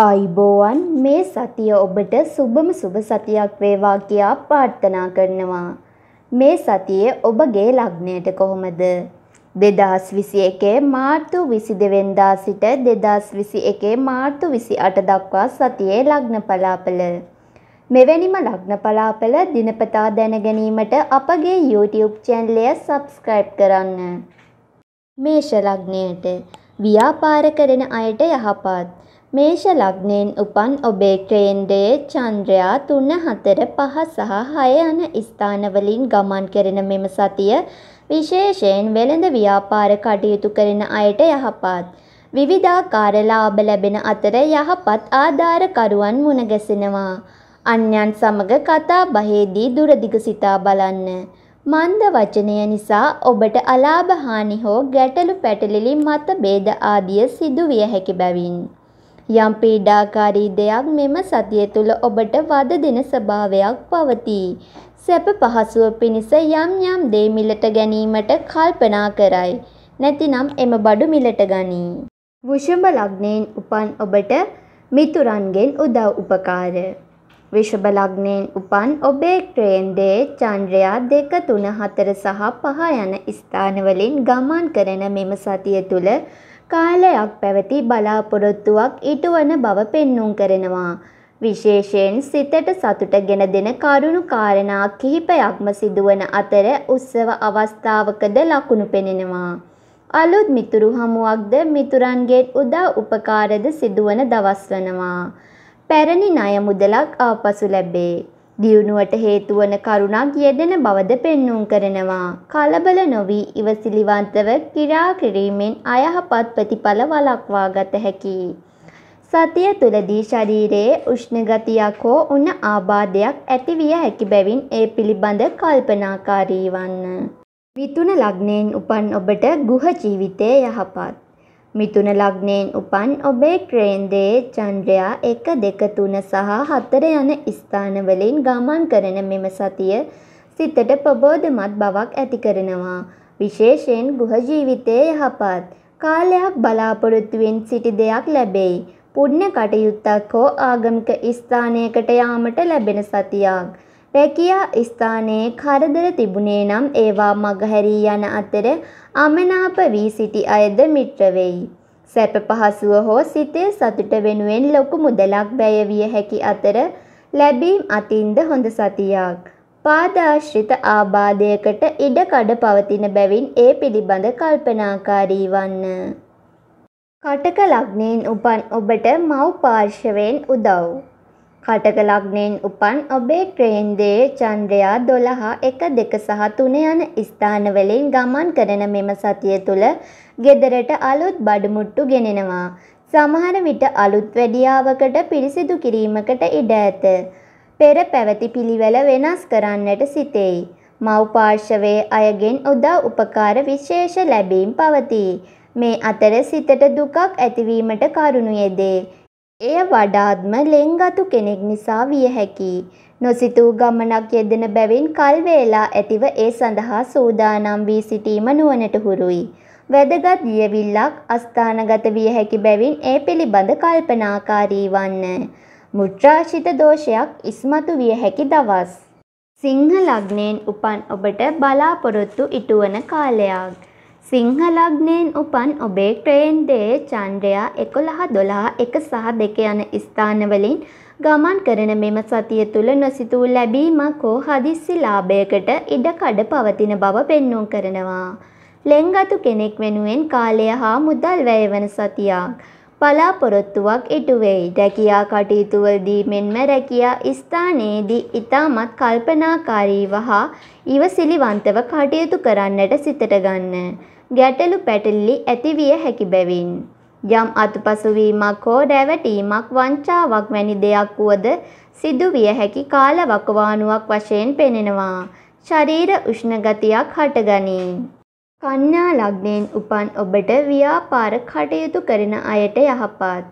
ආයිබෝවන් මේ සතිය ඔබට සුබම සුබ සතියක් වේවා කියා ප්‍රාර්ථනා කරනවා. මේ සතියේ ඔබගේ ලග්නයට කොහොමද? 2021 මාර්තු 22 වෙනිදා සිට 2021 මාර්තු 28 දක්වා සතියේ ලග්න පලාපල. මෙවැනිම ලග්න පලාපල දිනපතා දැන ගැනීමට අපගේ YouTube චැනලය සබ්ස්ක්‍රයිබ් කරන්න. මේෂ ලග්නයට ව්‍යාපාර කරන අයට යහපත් මේෂ ලග්නයෙන් උපන් ඔබේ කේන්ද්‍රයේ චන්ද්‍රයා 3 4 5 සහ 6 යන ස්ථානවලින් ගමන් කරන මෙම සතිය විශේෂයෙන් වෙළඳ ව්‍යාපාර කටයුතු කරන අයට යහපත්. විවිධාකාර ලාභ ලැබෙන අතර යහපත් ආධාරකරුවන් මුණ ගැසෙනවා. අන්‍යයන් සමග කතා බහේදී දුරදිග සිතා බලන්න. මන්ද වචනය නිසා ඔබට අලාභ හානි හෝ ගැටලු පැටලිලි මතභේද ආදිය සිදු විය හැකි බැවින් යම් පීඩාකාරී දෙයක් මෙම සතිය තුළ ඔබට වද දෙන ස්වභාවයක් පවතී. සැප පහසුව පිණිස යම් යම් දේ මිලට ගැනීමට කල්පනා කරයි. නැතිනම් එම බඩු මිලට ගනී. වෘෂභ ලග්නයෙන් උපන් ඔබට මිතුරන්ගෙන් උදව් උපකාර. වෘෂභ ලග්නයෙන් උපන් ඔබේ ක්‍රේන්දේ චන්ද්‍රයා දෙක තුන හතර සහ පහ යන ස්ථානවලින් ගමන් කරන මෙම සතිය තුළ කාලයක් පැවති බලාපොරොත්තුවක් ඉටුවන බව පෙන්නුම් කරනවා. විශේෂයෙන් සිතට සතුට ගෙන දෙන කරුණු කාරණා කිහිපයක්ම සිදුවන අතර උත්සව අවස්ථාවකද ලකුණු පෙනෙනවා. අලුත් මිතුරු හමුවක්ද මිතුරන්ගේ උදව් උපකාරද සිදුවන දවස් වනවා. පැරණි ණය මුදලක් ආපසු ලැබේ. දියුණුවට හේතු වන කරුණක් යෙදෙන බවද පෙන්눔 කරනවා. කලබල නොවි ඉවසිලිවන්තව ක්‍රියා කිරීමෙන් අයහපත් ප්‍රතිඵල වළක්වා ගත හැකියි. සතිය තුලදී ශරීරයේ උෂ්ණ ගතියක් හෝ උණ ආබාධයක් ඇති විය හැකි බැවින් ඒ පිළිබඳ කල්පනාකාරී වන්න. මිතුන ලග්නයෙන් උපන් ඔබට ගෘහ ජීවිතය යහපත්. මිථුන ලග්නයෙන් උපන් ඔබේ ක්‍රේන්දයේ චන්ද්‍රයා 1 2 3 සහ 4 යන ස්ථානවලින් ගමන් කරන මෙම සතිය සිතට ප්‍රබෝධමත් බවක් ඇති කරනවා. විශේෂයෙන් ගෘහ ජීවිතයේ යහපත් කාලයක් බලාපොරොත්තුවෙන් සිටි දෙයක් ලැබෙයි. පුණ්‍ය කටයුත්තක් හෝ ආගමික ස්ථානයකට යාමට ලැබෙන සතියක්. රැකියා ස්ථානයේ කරදර තිබුණේ නම් ඒවා මගහැරී යන අතර අමනාප වී සිටි අයද මිත්‍ර වෙයි. සැප පහසුව හෝ සිතේ සතුට වෙනුවෙන් ලොකු මුදලක් වැය විය හැකි අතර ලැබීම් අතින්ද හොඳ සතියක්. පාදාශ්‍රිත ආබාධයකට ඉඩකඩ පවතින බැවින් ඒ පිළිබඳ කල්පනාකාරී වන්න. කටක ලග්නයෙන් උපන් ඔබට මව් පාර්ශවයෙන් උදව්. කටක ලග්නයෙන් උපන් ඔබේ ක්‍රේන්දයේ චන්ද්‍රයා 12 1 2 සහ 3 යන ස්ථානවලින් ගමන් කරන මෙම සතිය තුල ගෙදරට අලුත් බඩමුට්ටු ගෙනෙනවා. සමහර විට අලුත් වැඩියාවකට පිරිසිදු කිරීමකට ඉඩ ඇත. පෙර පැවති පිළිවෙල වෙනස් කරන්නට සිතෙයි. මව් පාර්ශවයේ අයගෙන් උදව් උපකාර විශේෂ ලැබීම් පවතී. මේ අතර සිතට දුකක් ඇතිවීමට කරුණු යෙදේ. එය වඩාත්ම ලෙන්ගතු කෙනෙක් නිසා විය හැකියි. නොසිතූ ගමනක් යෙදෙන බැවින් කල් වේලා ඇතිව ඒ සඳහා සූදානම් වී සිටීම නුවණට හුරුයි. වැදගත් ලියවිල්ලක් අස්ථානගත විය හැකි බැවින් ඒ පිළිබඳ කල්පනාකාරී වන්න. මුද්‍රාශිත දෝෂයක් ඉස්මතු විය හැකි දවස්. සිංහ ලග්නයෙන් උපන් ඔබට බලාපොරොත්තු ඉටුවන කාලයක්. සිංහ ලග්නයෙන් උපන් ඔබේ ක්‍රේන්දයේ චන්ද්‍රයා 11 12 1 සහ 2 යන ස්ථානවලින් ගමන් කරන මෙම සතිය තුල නොසිතූ ලැබීමක් හෝ හදිස්සි ලාභයකට ඉඩකඩ පවතින බව පෙන්වුම් කරනවා. ලෙන්ගතු කෙනෙක් වෙනුවෙන් කාලය හා මුදල් වැයවන සතියක්. බලාපොරොත්තුවක් ඉටු වෙයි. රැකියා කටයුතුවලදී මෙන්ම රැකියා ස්ථානයේදී ඊටමත් කල්පනාකාරීව හා ඉවසිලිවන්තව කටයුතු කරන්නට සිතට ගන්න. ගැටලු පැටලි ඇතිවිය හැකි බැවින් යම් අතුපසුවීමක් හෝ රැවටීමක් වංචාවක් වැනි දෙයක් වුවද සිදුවිය හැකි කාල වකවානුවක් වශයෙන් පෙනෙනවා. ශරීර උෂ්ණ ගතියක් හටගනී. කන්‍යා ලග්නයෙන් උපන් ඔබට ව්‍යාපාර කටයුතු කරන අයට යහපත්.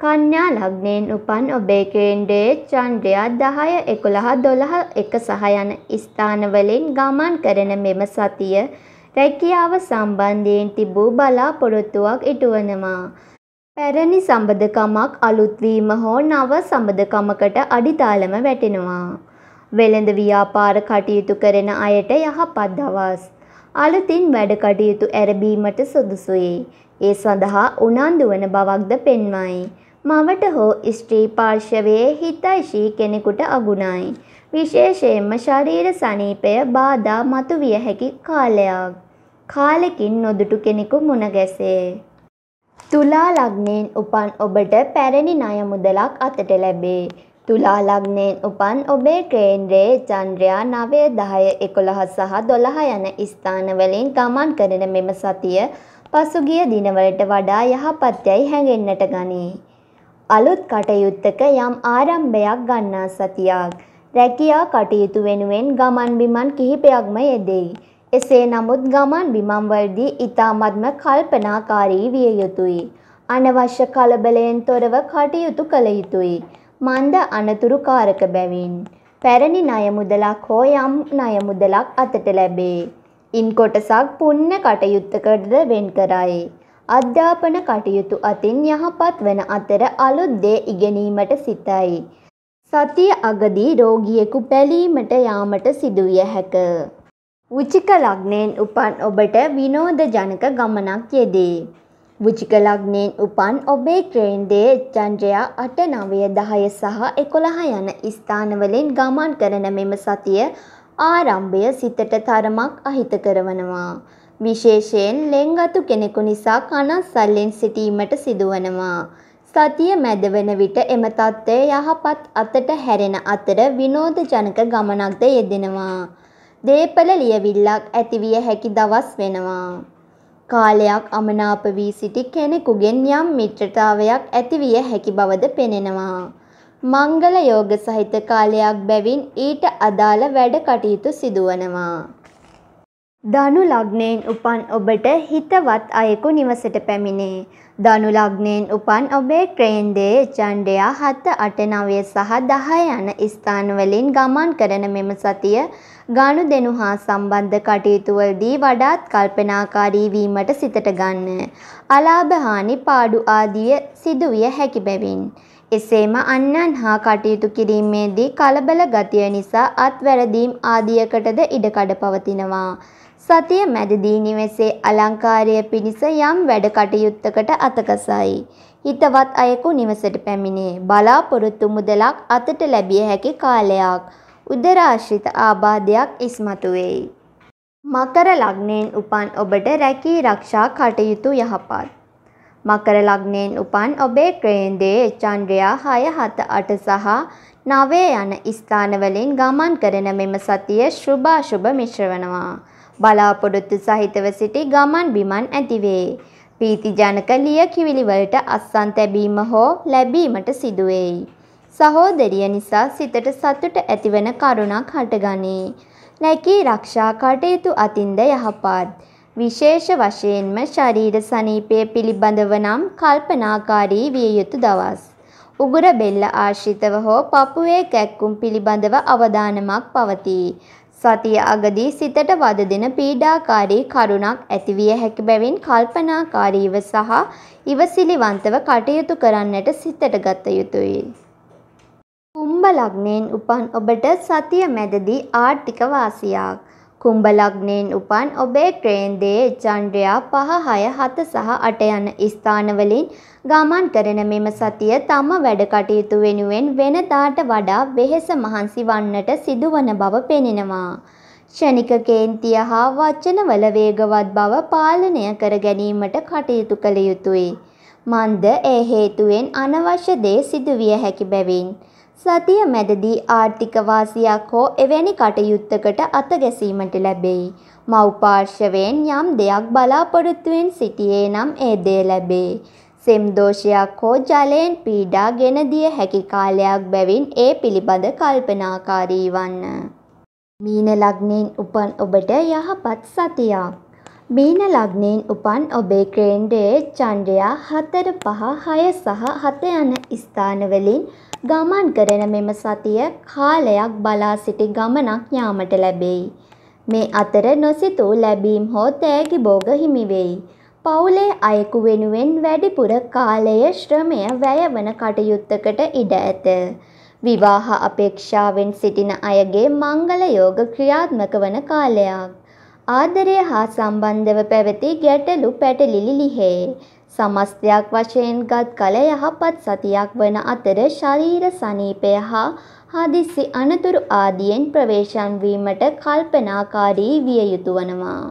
කන්‍යා ලග්නයෙන් උපන් ඔබේ කේන්ද්‍රයේ චන්ද්‍රයා 10 11 12 1 සහ යන ස්ථානවලින් ගමන් කරන මෙම සතිය රැකියාව සම්බන්ධයෙන් තිබූ බලාපොරොත්තුවක් ඉටුවනවා. පැරණි සම්බදකමක් අලුත්වීම හෝ නව සම්බදකමකට අඩිතාලම වැටෙනවා. වෙළඳ ව්‍යාපාර කටයුතු කරන අයට යහපත් දවස්. අලුතින් වැඩ කටයුතු ඇරඹීමට සුදුසුයි. ඒ සඳහා උනන්දු වන බවක්ද පෙන්වයි. මවට හෝ ස්ත්‍රී පාර්ශවයේ හිතයිශී කෙනෙකුට අගුණයි. විශේෂයෙන්ම ශරීර සනීපය බාධා මතුවිය හැකි කාලයක්. කාලෙකින් නොදුටු කෙනෙකු මුණ ගැසේ. තුලා ලග්නයෙන් උපන් ඔබට පැරණි ණය මුදලක් අතට ලැබේ. තුලා ලග්නයෙන් උපන් ඔබේ කේන්ද්‍රයේ චන්ද්‍රයා 9 10 11 සහ 12 යන ස්ථානවලින් ගමන් කරන මෙම සතිය පසුගිය දිනවලට වඩා යහපත්යයි හැඟෙන්නට ගනී. අලුත් කටයුත්තක යම් ආරම්භයක් ගන්නා සතියක්. රැකියා කටයුතු වෙනුවෙන් ගමන් බිමන් කිහිපයක්ම යෙදෙයි. එසේ නමුත් ගමන් බිමන් වලදී ඊ타මත්ම කල්පනාකාරී විය යුතුය. අනවශ්‍ය කලබලයෙන් තොරව කටයුතු කළ යුතුය. මන්ද අනතුරුකාරක බැවින් පැරණි ණය මුදලක් හෝ යම් ණය මුදලක් අතට ලැබේ. ඉන් කොටසක් පුණ්‍ය කටයුත්තකටද වෙන් කරයි. අධ්‍යාපන කටයුතු අතින් යහපත් වන අතර අලුත් දේ ඉගෙනීමට සිතයි. සතිය අගදී රෝගියෙකු බැලීමට යාමට සිදුවිය හැක. වෘචික ලග්නයෙන් උපන් ඔබට විනෝදජනක ගමනක් යෙදේ. වෘචික ලග්නයෙන් උපන් ඔබේ ක්‍රේන්දයේ චන්ද්‍රයා 8 9 10 සහ 11 යන ස්ථානවලින් ගමන් කරන මෙම සතිය ආරම්භය සිතට තරමක් අහිත කරවනවා. විශේෂයෙන් ලෙන්ගතු කෙනෙකු නිසා කනස්සල්ලෙන් සිටීමට සිදුවනවා. සතිය මැද වන විට එම තත්ත්වය යහපත් අතට හැරෙන අතර විනෝදජනක ගමනක්ද යෙදෙනවා. දේපල ලියවිල්ලක් ඇතිවිය හැකි දවස් වෙනවා. කාලයක් අමනාප වී සිටි කෙනෙකුගෙන් යම් මිත්‍රතාවයක් ඇතිවිය හැකි බවද පෙනෙනවා. මංගල යෝග සහිත කාලයක් බැවින් ඊට අදාළ වැඩ කටයුතු සිදුවනවා. ධනු ලග්නයෙන් උපන් ඔබට හිතවත් අයෙකු නිවසට පැමිණේ. ධනු ලග්නයෙන් උපන් ඔබේ ක්‍රේන්දයේ චණ්ඩයා 7 8 9 සහ 10 යන ස්ථානවලින් ගමන් කරන මෙම සතිය ගනුදෙනු හා සම්බන්ධ කටයුතු වලදී වඩාත් කල්පනාකාරී වීමට සිතට ගන්න. අලාභ හානි පාඩු ආදිය සිදුවිය හැකි බැවින් එසේම අන්නන් හා කටයුතු කිරීමේදී කලබල ගතිය නිසා අත්වැරදීම් ආදියකටද ඉඩකඩ පවතිනවා. සතිය මැදදී නිවෙසේ අලංකාරය පිණිස යම් වැඩ කටයුත්තකට අතකසයි. හිතවත් අයෙකු නිවසට පැමිණේ. බලාපොරොත්තු මුදලක් අතට ලැබිය හැකි කාලයක්. උදරාශ්‍රිත ආබාධයක් ඉස්මතු වෙයි. මකර ලග්නයෙන් උපන් ඔබට රැකී රක්ෂා කටයුතු යහපත්. මකර ලග්නයෙන් උපන් ඔබේ ක්‍රේන්දයේ චන්ද්‍රයා 6 7 8 සහ 9 යන ස්ථානවලින් ගමන් කරන මෙම සතිය ශුභාශුභ මිශ්‍ර වනවා. බලාපොරොත්තු සහිතව සිටි ගමන් බිමන් ඇතිවේ. පීතිජනක ලියකිවිලි වලට අස්සන් තැබීම හෝ ලැබීමට සිදුවේයි. සහෝදරිය නිසා සිතට සතුට ඇතිවන කරුණක් හටගනී. නැකී රක්ෂා කටයුතු අතින්ද යහපත්. විශේෂ වශයෙන්ම ශරීර සනීපය පිළිබඳව නම් කල්පනාකාරී විය යුතු දවස්. උගුර බෙල්ල ආශ්‍රිතව හෝ පපුවේ කැක්කුම් පිළිබඳව අවධානමක් පවතී. සතිය අගදී සිතට වද දෙන පීඩාකාරී කරුණක් ඇතිවිය හැකි බැවින් කල්පනාකාරීව සහ ඉවසිලිවන්තව කටයුතු කරන්නට සිතට ගත යුතුයි. කුම්භ ලග්නයෙන් උපන් ඔබට සතිය මැදදී ආර්ථික වාසියක් කුම්භ ලග්නයෙන් උපන් ඔබේ ක්‍රේන්දයේ චන්ද්‍රයා 5 6 7 සහ 8 යන ස්ථානවලින් ගමන් කරන මෙම සතිය තම වැඩ කටයුතු වෙනුවෙන් වෙනදාට වඩා වෙහෙස මහන්සි වන්නට සිදුවන බව පෙනෙනවා. ක්ෂණික කේන්තිය හා වචනවල වේගවත් බව පාලනය කර ගැනීමට කටයුතු කළ යුතුය. මන්ද ඒ හේතුවෙන් අනවශ්‍ය දේ සිදුවිය හැකි බැවින් සතිය මැදදී ආර්ථික වාසියක් හෝ එවැනි කටයුත්තකට අත ගැසීමට ලැබෙයි. මව් පාර්ශවයෙන් යම් දෙයක් බලාපොරොත්තුවෙන් සිටියේ නම් ඒ දේ ලැබේ. සෙම් දෝෂයක් හෝ ජලයෙන් පීඩා ගෙන දිය හැකි කාලයක් බැවින් ඒ පිළිබඳ කල්පනාකාරී වන්න. මීන ලග්නයෙන් උපන් ඔබට යහපත් සතියක්. මීන ලග්නයෙන් උපන් ඔබේ කේන්ද්‍රයේ චන්ද්‍රයා 4 5 6 සහ 7 යන ස්ථානවලින් ගමන් කරන මෙම සතිය කාලයක් බලා සිටි ගමනක් යාමට ලැබෙයි. මේ අතර නොසිතූ ලැබීම් හෝ තෑගි භෝග හිමි වෙයි. පවුලේ අයෙකු වෙනුවෙන් වැඩිපුර කාලය ශ්‍රමය වැයවන කටයුත්තකට ඉඩ ඇත. විවාහ අපේක්ෂාවෙන් සිටින අයගේ මංගල යෝග ක්‍රියාත්මක වන කාලයක්. ආදරය හා සම්බන්ධව පැවති ගැටලු පැටලිලි ලිහේ. සමස්තයක් වශයෙන් ගත් කල යහපත් සතියක් වන අතර ශරීර සනීපය හා හදිසි අනතුරු ආදියෙන් ප්‍රවේශම් වීමට කල්පනාකාරී විය යුතු වනවා.